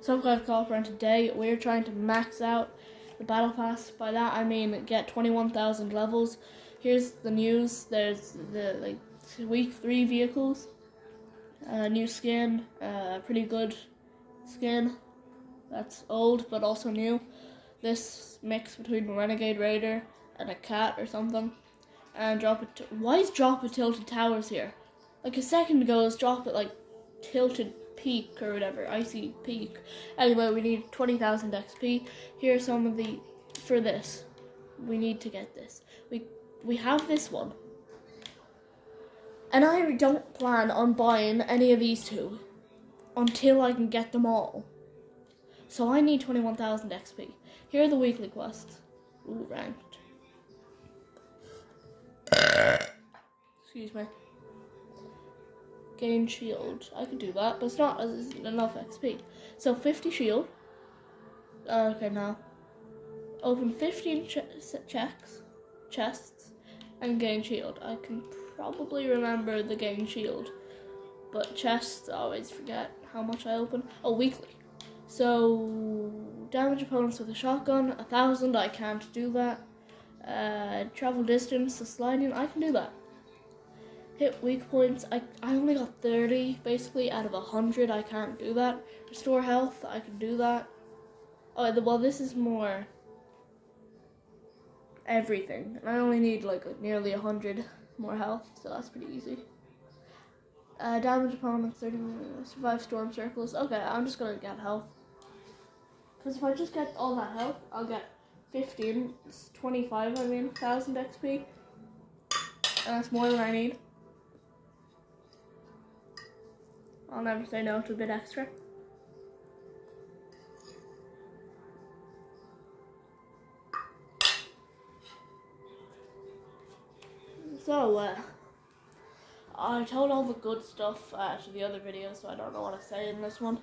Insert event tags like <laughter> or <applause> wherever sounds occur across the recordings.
So I've a call and today we're trying to max out the battle pass. By that I mean get 21,000 levels. Here's the news. There's the like week three vehicles, uh, new skin, uh, pretty good skin. That's old but also new. This mix between a Renegade Raider and a cat or something. And drop it. Why is drop it tilted towers here? Like a second ago, was drop it like tilted peak or whatever, icy peak. Anyway, we need 20,000 XP. Here are some of the, for this. We need to get this. We, we have this one. And I don't plan on buying any of these two until I can get them all. So I need 21,000 XP. Here are the weekly quests. Ooh, ranked. <coughs> Excuse me gain shield. I can do that, but it's not enough XP. So 50 shield. Uh, okay, now. Open 15 ch checks, chests, and gain shield. I can probably remember the gain shield, but chests, I always forget how much I open. Oh, weekly. So, damage opponents with a shotgun, a thousand, I can't do that. Uh, travel distance, a sliding, I can do that hit weak points. I, I only got 30 basically out of 100. I can't do that. Restore health, I can do that. Oh, well, this is more everything. And I only need like nearly 100 more health, so that's pretty easy. Uh, damage opponents, 30 survive storm circles. Okay, I'm just gonna get health. Because if I just get all that health, I'll get 15, 25, I mean, 1000 XP. And that's more than I need. I'll never say no to a bit extra. So, uh, I told all the good stuff uh, to the other videos, so I don't know what to say in this one.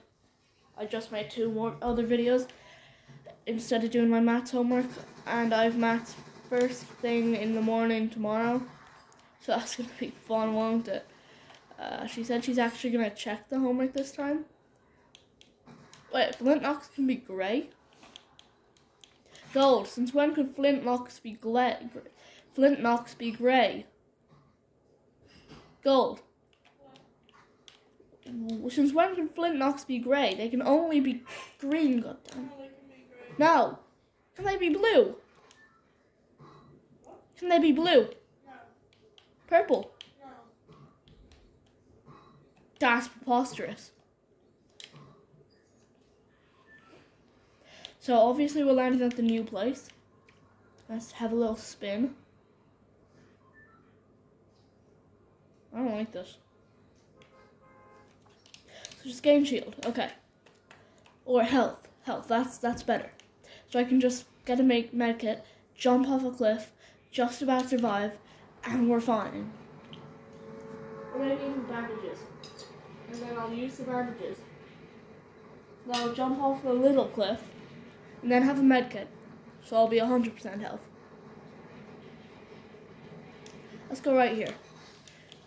I just made two more other videos instead of doing my maths homework, and I have maths first thing in the morning tomorrow, so <laughs> that's going to be fun, won't it? Uh, she said she's actually going to check the homework this time. Wait, flintlocks can be grey? Gold. Since when could flintlocks be grey? Flintlocks be grey? Gold. Since when can flintlocks be grey? They can only be green, goddamn. No. Can they be blue? Can they be blue? Purple. That's preposterous. So obviously we're landing at the new place. Let's have a little spin. I don't like this. So just gain shield, okay. Or health, health, that's that's better. So I can just get a make medkit, jump off a cliff, just about survive, and we're fine. Or maybe even bandages and then I'll use the bandages. Then I'll jump off the little cliff, and then have a med kit, so I'll be 100% health. Let's go right here.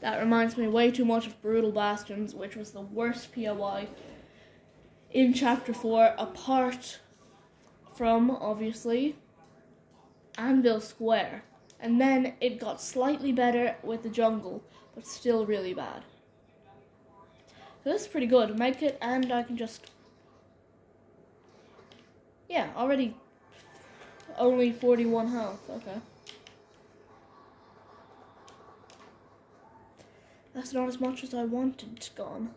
That reminds me way too much of Brutal Bastions, which was the worst POI in Chapter 4, apart from, obviously, Anvil Square. And then it got slightly better with the jungle, but still really bad. So this is pretty good. Make it and I can just... Yeah, already only 41 health. Okay. That's not as much as I wanted gone.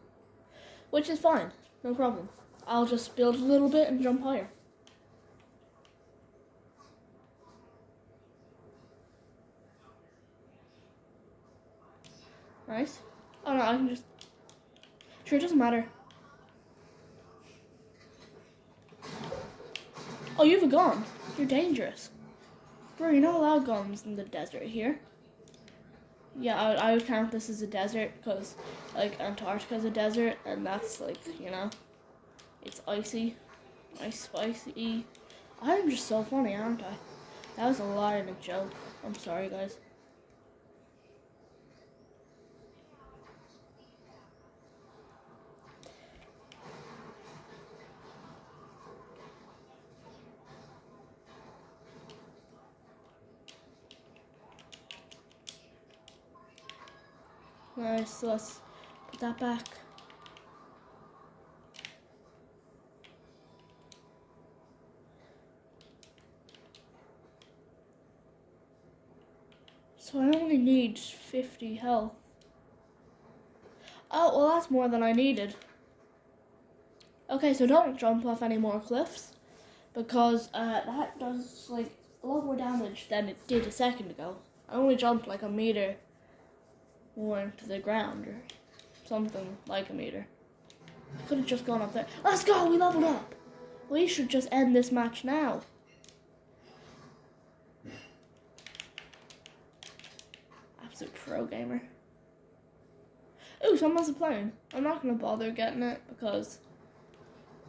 Which is fine. No problem. I'll just build a little bit and jump higher. Nice. Oh no, I can just Sure, it doesn't matter. Oh, you have a gun. You're dangerous. Bro, you're not allowed guns in the desert here. Yeah, I, I would count this as a desert because, like, Antarctica is a desert, and that's, like, you know, it's icy. Ice spicy. I'm just so funny, aren't I? That was a lie and a joke. I'm sorry, guys. Nice, so let's put that back. So I only need 50 health. Oh, well that's more than I needed. Okay, so don't jump off any more cliffs because uh, that does like a lot more damage than it did a second ago. I only jumped like a meter more into the ground or something like a meter. I could have just gone up there. Let's go, we leveled up. We should just end this match now. Absolute pro gamer. Ooh, someone's playing. I'm not gonna bother getting it because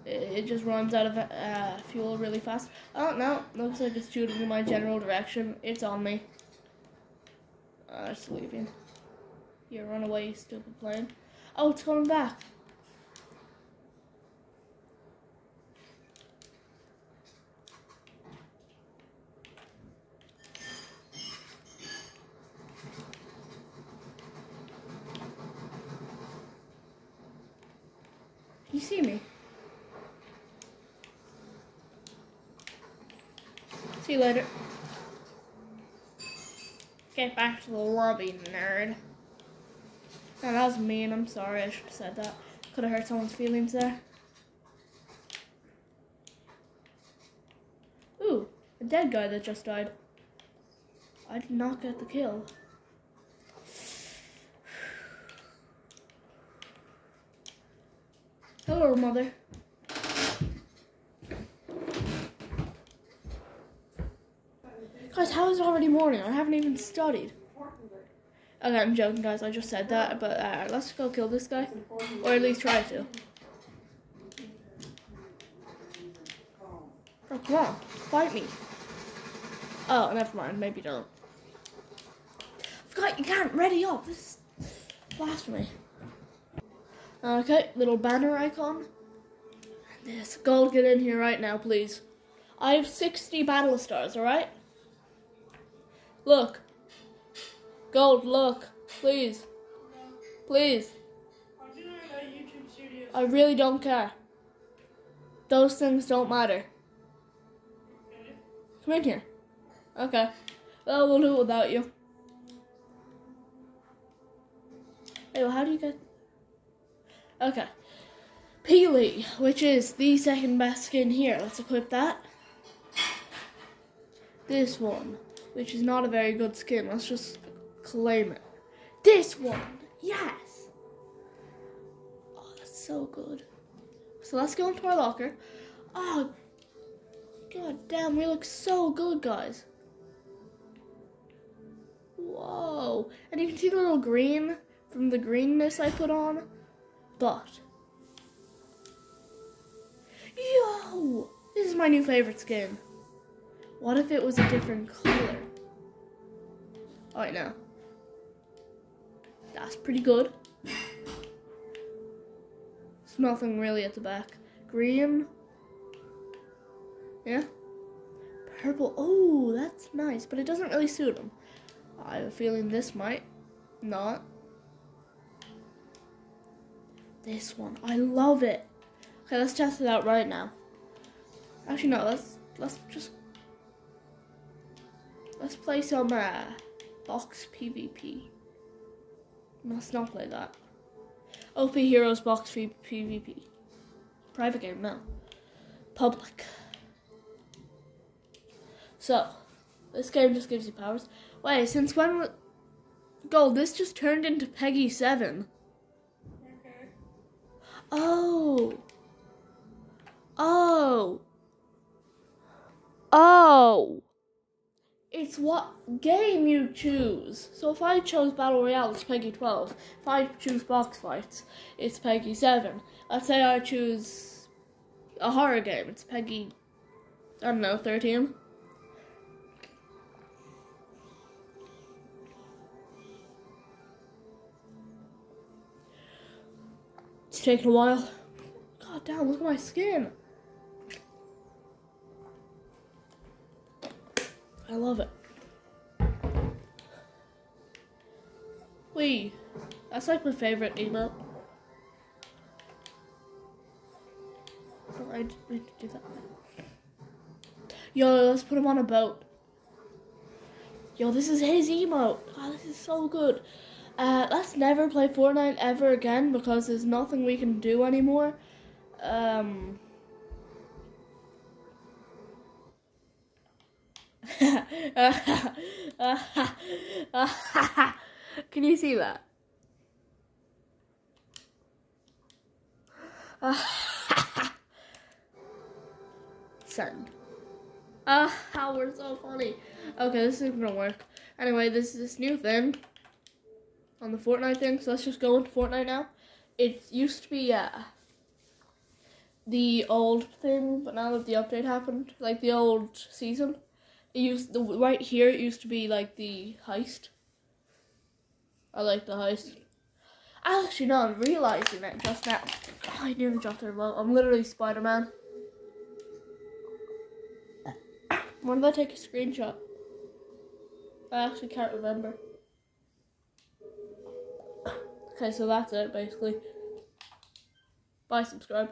it just runs out of uh, fuel really fast. Oh no, looks like it's shooting in my general direction. It's on me. Uh, it's leaving. You run away, you stupid plane. Oh, it's coming back. You see me? See you later. Get back to the lobby, nerd. No, that was mean. I'm sorry. I should have said that. Could have hurt someone's feelings there. Ooh, a dead guy that just died. I did not get the kill. <sighs> Hello, mother. Guys, how is it already morning? I haven't even studied. Okay, I'm joking, guys. I just said that, but uh, let's go kill this guy, or at least try to. Oh, come on, fight me. Oh, never mind. Maybe don't. I forgot you can't ready up. This is blasphemy. Okay, little banner icon. This gold, get in here right now, please. I have 60 battle stars, alright? Look. Gold, look. Please. Please. I really don't care. Those things don't matter. Come in here. Okay. Well, we'll do it without you. Hey, well, how do you get... Okay. Peely, which is the second best skin here. Let's equip that. This one which is not a very good skin. Let's just claim it. This one, yes. Oh, that's so good. So let's go into our locker. Oh, god damn, we look so good, guys. Whoa. And you can see the little green from the greenness I put on. But, yo, this is my new favorite skin. What if it was a different color? Oh, I know. That's pretty good. There's nothing really at the back. Green. Yeah. Purple. Oh, that's nice, but it doesn't really suit him. I have a feeling this might not. This one. I love it. Okay, let's test it out right now. Actually, no, let's let's just Let's play some uh, box PvP. Let's not play that. OP Heroes box Free PvP. Private game, no. Public. So, this game just gives you powers. Wait, since when Gold, this just turned into PEGI 7. Okay. Oh. Oh. Oh it's what game you choose. So if I chose Battle Royale, it's PEGI 12. If I choose Box Fights, it's PEGI 7. Let's say I choose a horror game, it's PEGI, I don't know, 13. It's taking a while. God damn, look at my skin. I love it. Wait, That's like my favorite emote. I need to do that. Yo, let's put him on a boat. Yo, this is his emote. Oh, this is so good. Uh, let's never play Fortnite ever again because there's nothing we can do anymore. Um. <laughs> Can you see that? <laughs> Send. Ah, how we're so funny. Okay, this isn't gonna work. Anyway, this is this new thing on the Fortnite thing. So let's just go into Fortnite now. It used to be uh, the old thing, but now that the update happened, like the old season, it used the right here. It used to be like the heist. I like the heist. I actually, no, I'm realizing it just now. Oh, I nearly dropped it low. I'm literally Spider Man. When did I take a screenshot? I actually can't remember. Okay, so that's it basically. Bye, subscribe.